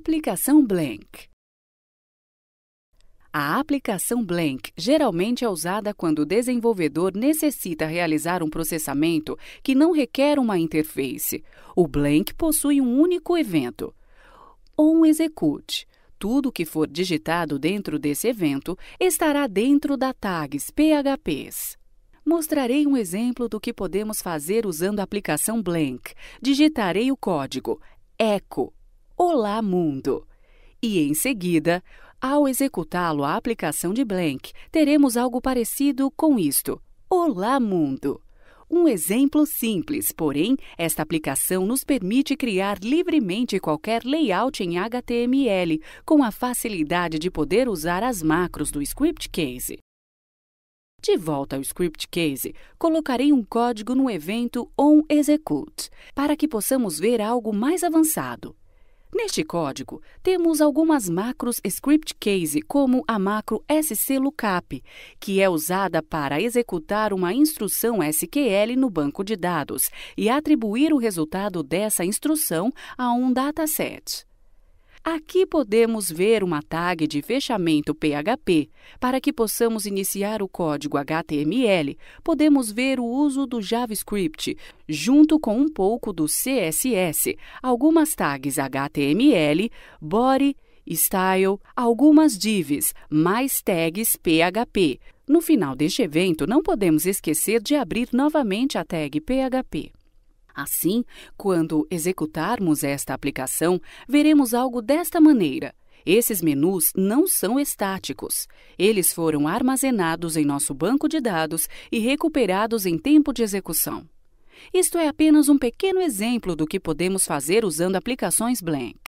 Aplicação Blank A aplicação Blank geralmente é usada quando o desenvolvedor necessita realizar um processamento que não requer uma interface. O Blank possui um único evento, ou um execute. Tudo que for digitado dentro desse evento estará dentro da tags PHPs. Mostrarei um exemplo do que podemos fazer usando a aplicação Blank. Digitarei o código echo Olá Mundo. E em seguida, ao executá-lo a aplicação de Blank, teremos algo parecido com isto: Olá Mundo. Um exemplo simples, porém, esta aplicação nos permite criar livremente qualquer layout em HTML, com a facilidade de poder usar as macros do Script Case. De volta ao Script Case, colocarei um código no evento onExecute, para que possamos ver algo mais avançado. Neste código, temos algumas macros script case, como a macro sclookup, que é usada para executar uma instrução SQL no banco de dados e atribuir o resultado dessa instrução a um dataset. Aqui podemos ver uma tag de fechamento PHP. Para que possamos iniciar o código HTML, podemos ver o uso do JavaScript, junto com um pouco do CSS, algumas tags HTML, body, style, algumas divs, mais tags PHP. No final deste evento, não podemos esquecer de abrir novamente a tag PHP. Assim, quando executarmos esta aplicação, veremos algo desta maneira. Esses menus não são estáticos. Eles foram armazenados em nosso banco de dados e recuperados em tempo de execução. Isto é apenas um pequeno exemplo do que podemos fazer usando aplicações Blank.